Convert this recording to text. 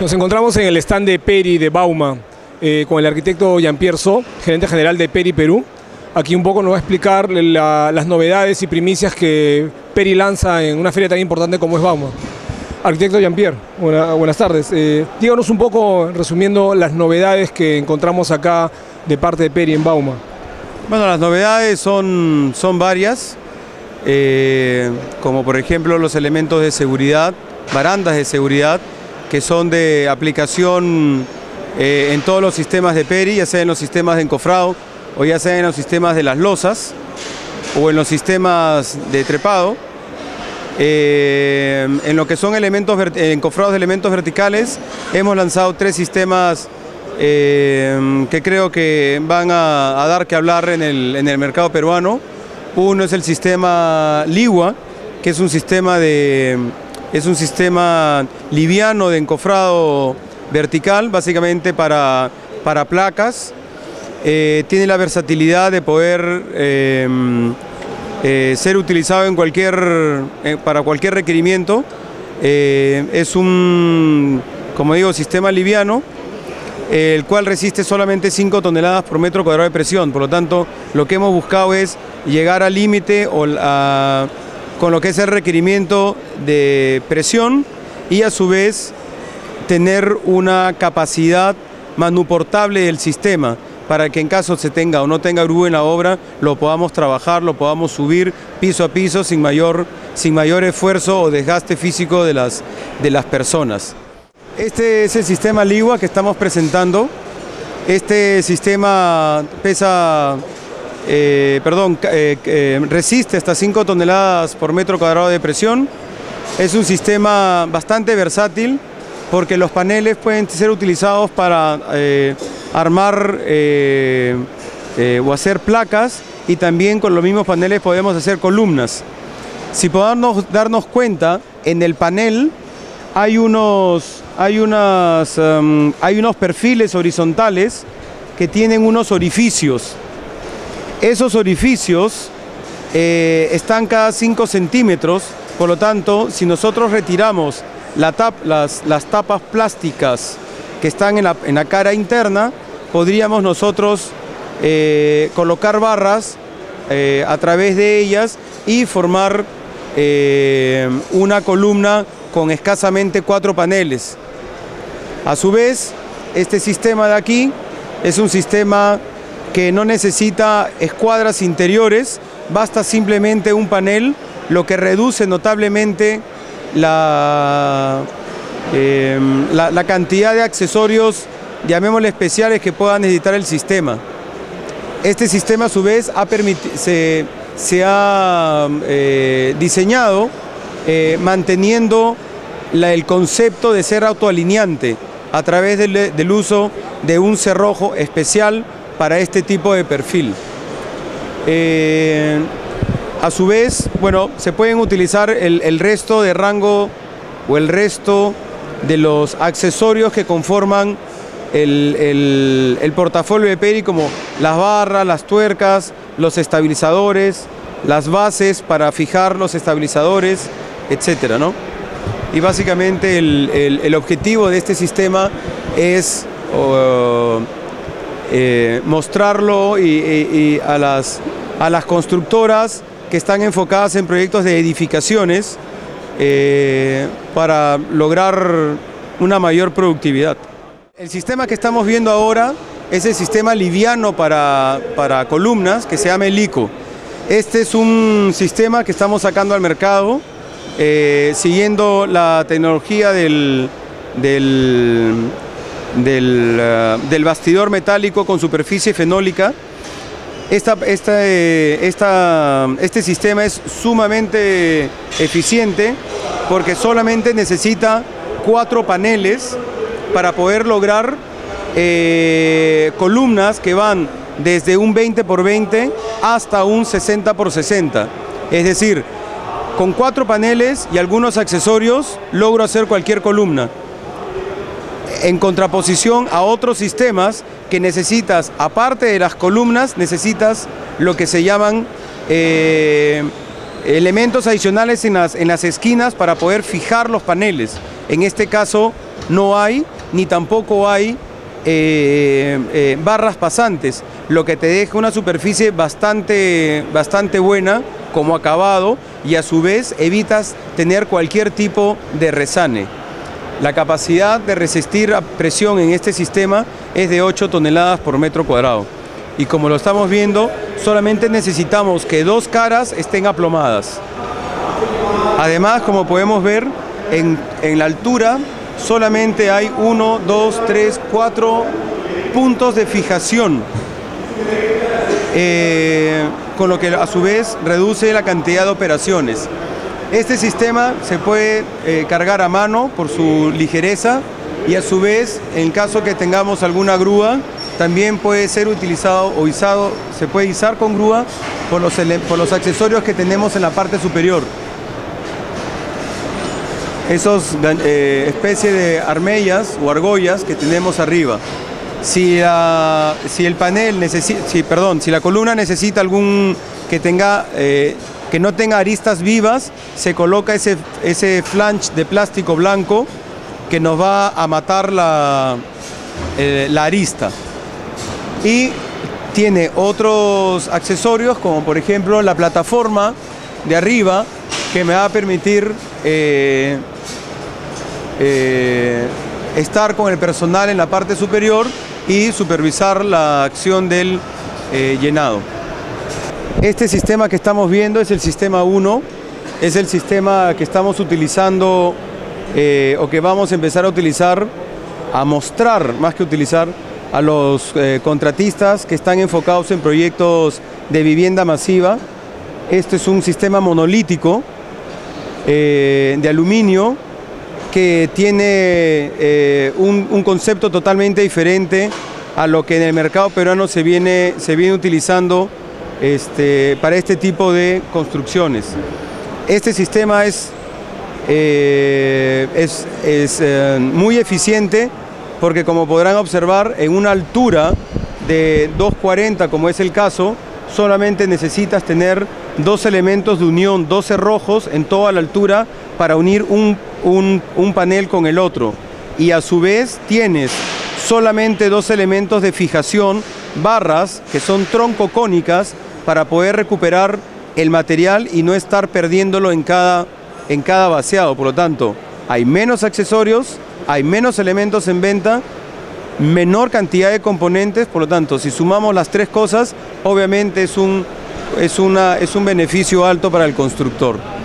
Nos encontramos en el stand de Peri de Bauma eh, con el arquitecto Jean-Pierre So, gerente general de Peri Perú. Aquí un poco nos va a explicar la- las novedades y primicias que Peri lanza en una feria tan importante como es Bauma. Arquitecto Jean-Pierre, buena- buenas tardes. Eh, díganos un poco, resumiendo, las novedades que encontramos acá de parte de Peri en Bauma. Bueno, las novedades son, son varias, eh, como por ejemplo los elementos de seguridad, barandas de seguridad, que son de aplicación eh, en todos los sistemas de PERI, ya sea en los sistemas de encofrado o ya sea en los sistemas de las losas o en los sistemas de trepado. Eh, en lo que son elementos eh, encofrados de elementos verticales, hemos lanzado tres sistemas eh, que creo que van a, a dar que hablar en el, en el mercado peruano. Uno es el sistema Ligua, que es un sistema de es un sistema liviano de encofrado vertical, básicamente para, para placas. Eh, tiene la versatilidad de poder eh, eh, ser utilizado en cualquier, para cualquier requerimiento. Es un, como digo, sistema liviano, el cual resiste solamente 5 toneladas por metro cuadrado de presión. Por lo tanto, lo que hemos buscado es llegar al límite o a- con lo que es el requerimiento de presión y a su vez tener una capacidad manuportable del sistema para que en caso se tenga o no tenga grúa en la obra, lo podamos trabajar, lo podamos subir piso a piso sin mayor, sin mayor esfuerzo o desgaste físico de las, de las personas. Este es el sistema Ligua que estamos presentando. Este sistema pesa, eh, perdón, eh, eh, resiste hasta 5 toneladas por metro cuadrado de presión. Es un sistema bastante versátil porque los paneles pueden ser utilizados para armar o hacer placas y también con los mismos paneles podemos hacer columnas. Si podamos darnos cuenta, en el panel hay unos, hay unas, em, hay unos perfiles horizontales que tienen unos orificios. Esos orificios eh, están cada 5 centímetros, por lo tanto, si nosotros retiramos las, tapas plásticas que están en la, cara interna, podríamos nosotros eh, colocar barras eh, a través de ellas y formar una columna con escasamente cuatro paneles. A su vez, este sistema de aquí es un sistema que no necesita escuadras interiores, basta simplemente un panel, lo que reduce notablemente la, eh, la, cantidad de accesorios, llamémosle especiales, que pueda necesitar el sistema. Este sistema a su vez ha se, se ha eh, diseñado eh, manteniendo la- el concepto de ser autoalineante a través del, del uso de un cerrojo especial para este tipo de perfil. Eh, a su vez, bueno, se pueden utilizar el, resto de rango o el resto de los accesorios que conforman el, el- portafolio de Peri, como las barras, las tuercas, los estabilizadores, las bases para fijar los estabilizadores, etcétera, ¿no? Y básicamente el, el- objetivo de este sistema es eh, mostrarlo y, a, las, a las constructoras que están enfocadas en proyectos de edificaciones eh, para lograr una mayor productividad. El sistema que estamos viendo ahora es el sistema liviano para, para columnas que se llama el ICO. Este es un sistema que estamos sacando al mercado eh, siguiendo la tecnología del, del, del, eh, del bastidor metálico con superficie fenólica. Esta, esta, eh, esta- este sistema es sumamente eficiente porque solamente necesita cuatro paneles para poder lograr eh, columnas que van desde un 20 por 20 hasta un 60 por 60. Es decir, con cuatro paneles y algunos accesorios logro hacer cualquier columna en contraposición a otros sistemas que necesitas, aparte de las columnas, necesitas lo que se llaman eh, elementos adicionales en las, en las esquinas para poder fijar los paneles. En este caso no hay ni tampoco hay eh, eh, barras pasantes, lo que te deja una superficie bastante, bastante buena como acabado y a su vez evitas tener cualquier tipo de resane. La capacidad de resistir a presión en este sistema es de 8 toneladas por metro cuadrado. Y como lo estamos viendo, solamente necesitamos que dos caras estén aplomadas. Además, como podemos ver, en, en la altura solamente hay uno, dos, tres, cuatro puntos de fijación. Eh, con lo que a su vez reduce la cantidad de operaciones. Este sistema se puede eh, cargar a mano por su ligereza y a su vez, en caso que tengamos alguna grúa, también puede ser utilizado o izado, se puede izar con grúa por los, accesorios que tenemos en la parte superior. Esos eh, especie de armellas o argollas que tenemos arriba. Si, si el panel necesita, si, perdón, si la columna necesita algún que tenga eh, que no tenga aristas vivas, se coloca ese, ese flange de plástico blanco que nos va a matar la, eh, la arista. Y tiene otros accesorios como por ejemplo la plataforma de arriba que me va a permitir eh, estar con el personal en la parte superior y supervisar la acción del eh, llenado. Este sistema que estamos viendo es el sistema 1, es el sistema que estamos utilizando eh, o que vamos a empezar a utilizar, a mostrar más que utilizar a los eh, contratistas que están enfocados en proyectos de vivienda masiva. Este es un sistema monolítico de aluminio que tiene eh, un, concepto totalmente diferente a lo que en el mercado peruano se viene, se viene utilizando este, para este tipo de construcciones. Este sistema es, eh, es, eh, muy eficiente porque como podrán observar en una altura de 240 como es el caso, solamente necesitas tener dos elementos de unión, dos cerrojos en toda la altura para unir un un, panel con el otro y a su vez tienes solamente dos elementos de fijación, barras que son troncocónicas para poder recuperar el material y no estar perdiéndolo en cada, en cada vaciado. Por lo tanto, hay menos accesorios, hay menos elementos en venta, menor cantidad de componentes, por lo tanto, si sumamos las tres cosas, obviamente es un, es una, es un beneficio alto para el constructor.